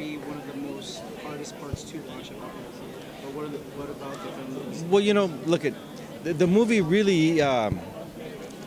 be one of the most hardest parts to watch about? Or what, the, what about the film? Well, you know, look at the, the movie really um,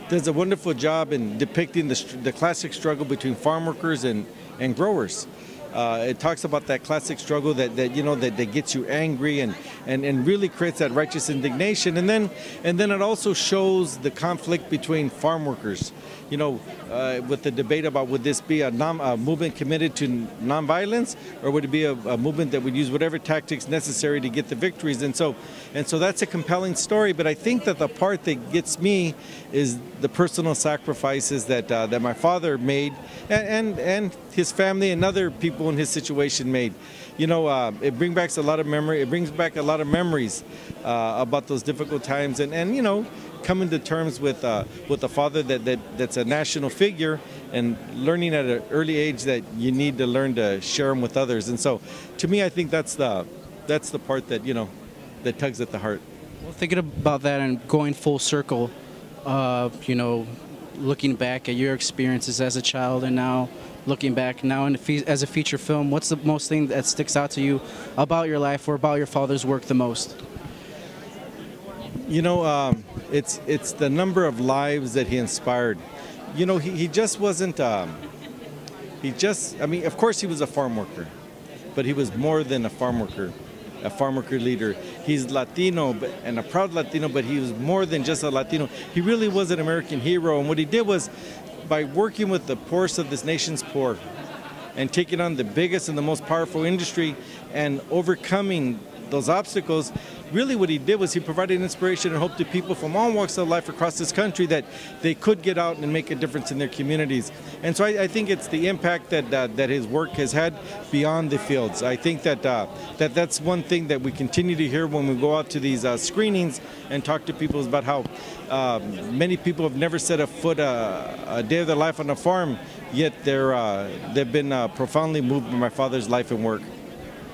does a wonderful job in depicting the, the classic struggle between farm workers and, and growers. Uh, it talks about that classic struggle that, that you know that, that gets you angry and, and, and really creates that righteous indignation and then and then it also shows the conflict between farm workers you know uh, with the debate about would this be a, non, a movement committed to nonviolence or would it be a, a movement that would use whatever tactics necessary to get the victories and so and so that's a compelling story but I think that the part that gets me is the personal sacrifices that uh, that my father made and, and and his family and other people in his situation made you know, uh, it brings back a lot of memory. It brings back a lot of memories uh, about those difficult times, and, and you know, coming to terms with uh, with a father that, that that's a national figure, and learning at an early age that you need to learn to share them with others. And so, to me, I think that's the that's the part that you know that tugs at the heart. Well, thinking about that and going full circle, uh, you know, looking back at your experiences as a child and now looking back now in fe- as a feature film, what's the most thing that sticks out to you about your life or about your father's work the most? You know, um, it's it's the number of lives that he inspired. You know, he, he just wasn't. Um, he just. I mean, of course, he was a farm worker, but he was more than a farm worker, a farm worker leader. He's Latino but, and a proud Latino, but he was more than just a Latino. He really was an American hero, and what he did was, by working with the poorest of this nation's poor, and taking on the biggest and the most powerful industry, and overcoming those obstacles, really what he did was he provided inspiration and hope to people from all walks of life across this country that they could get out and make a difference in their communities. And so I, I think it's the impact that uh, that his work has had beyond the fields. I think that uh, that that's one thing that we continue to hear when we go out to these uh, screenings and talk to people about how uh, many people have never set a foot uh, a day of their life on a farm, yet they're uh, they've been profoundly moved by my father's life and work.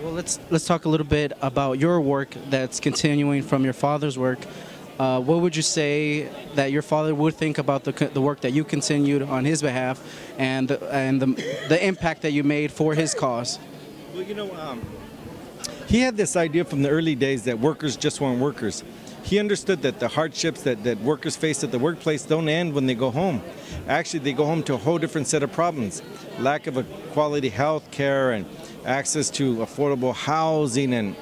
Well, let's let's talk a little bit about your work that's continuing from your father's work. Uh, what would you say that your father would think about the, the work that you continued on his behalf, and the, and the, the impact that you made for his cause? Well, you know, um, he had this idea from the early days that workers just weren't workers. He understood that the hardships that, that workers face at the workplace don't end when they go home. Actually, they go home to a whole different set of problems. Lack of a quality health care and access to affordable housing and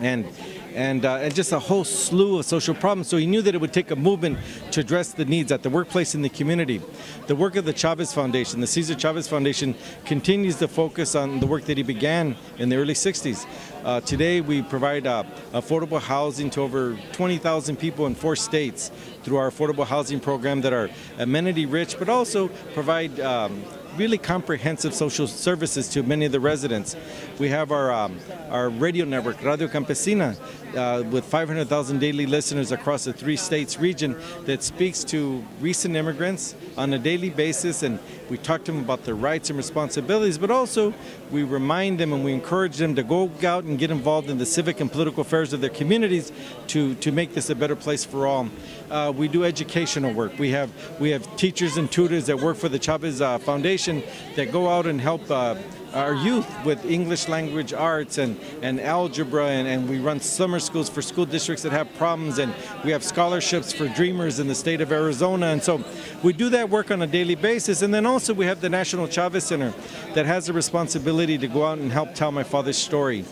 and and, uh, and just a whole slew of social problems. So he knew that it would take a movement to address the needs at the workplace and the community. The work of the Chavez Foundation, the Cesar Chavez Foundation, continues to focus on the work that he began in the early 60s. Uh, today, we provide uh, affordable housing to over 20,000 people in four states through our affordable housing program that are amenity rich, but also provide um, really comprehensive social services to many of the residents. We have our um, our radio network, Radio Campesina, uh, with 500,000 daily listeners across the three states region that speaks to recent immigrants on a daily basis, and we talk to them about their rights and responsibilities, but also we remind them and we encourage them to go out and get involved in the civic and political affairs of their communities to, to make this a better place for all. Uh, we do educational work. We have we have teachers and tutors that work for the Chavez uh, Foundation that go out and help uh, our youth with English language arts and, and algebra, and, and we run summer schools for school districts that have problems, and we have scholarships for dreamers in the state of Arizona. And so we do that work on a daily basis. And then also we have the National Chavez Center that has the responsibility to go out and help tell my father's story.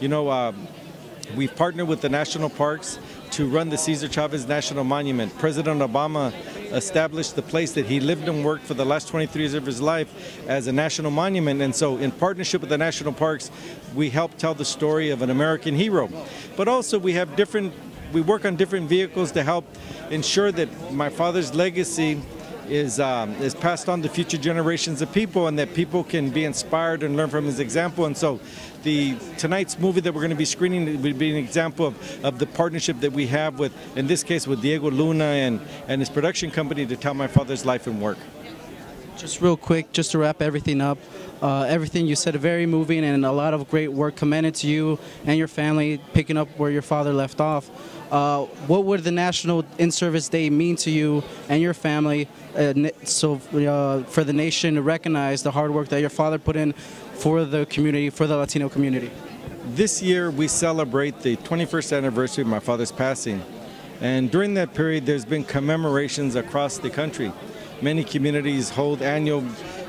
You know, uh, we've partnered with the national parks to run the Cesar Chavez National Monument. President Obama established the place that he lived and worked for the last 23 years of his life as a national monument. And so, in partnership with the national parks, we help tell the story of an American hero. But also, we have different, we work on different vehicles to help ensure that my father's legacy is um, is passed on to future generations of people, and that people can be inspired and learn from his example. And so, the tonight's movie that we're going to be screening would be an example of, of the partnership that we have with, in this case, with Diego Luna and and his production company to tell my father's life and work. Just real quick, just to wrap everything up, uh, everything you said, very moving and a lot of great work commended to you and your family, picking up where your father left off. Uh, what would the National In-Service Day mean to you and your family, uh, so uh, for the nation to recognize the hard work that your father put in for the community, for the Latino community? This year we celebrate the 21st anniversary of my father's passing. And during that period, there's been commemorations across the country. Many communities hold annual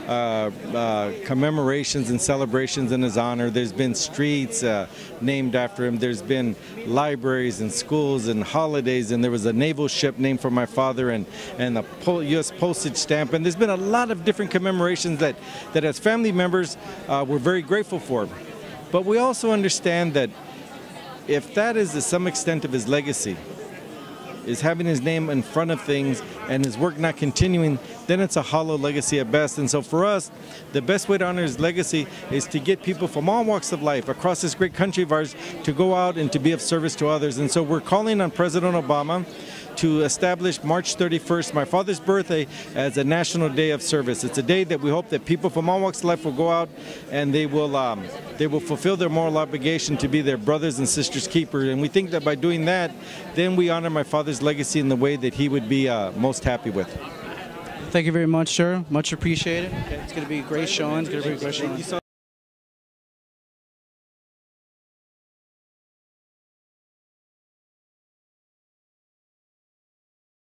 uh, uh, commemorations and celebrations in his honor. There's been streets uh, named after him. There's been libraries and schools and holidays. And there was a naval ship named for my father and, and a U.S. postage stamp. And there's been a lot of different commemorations that, that as family members, uh, we're very grateful for. But we also understand that if that is to some extent of his legacy, is having his name in front of things and his work not continuing, then it's a hollow legacy at best. And so for us, the best way to honor his legacy is to get people from all walks of life across this great country of ours to go out and to be of service to others. And so we're calling on President Obama to establish March 31st, my father's birthday, as a national day of service. It's a day that we hope that people from all walks of life will go out and they will um, they will fulfill their moral obligation to be their brothers and sisters keepers. And we think that by doing that, then we honor my father's legacy in the way that he would be uh, most happy with. Thank you very much, sir. Much appreciated. It's going to be a great showing. It's going to be a great showing.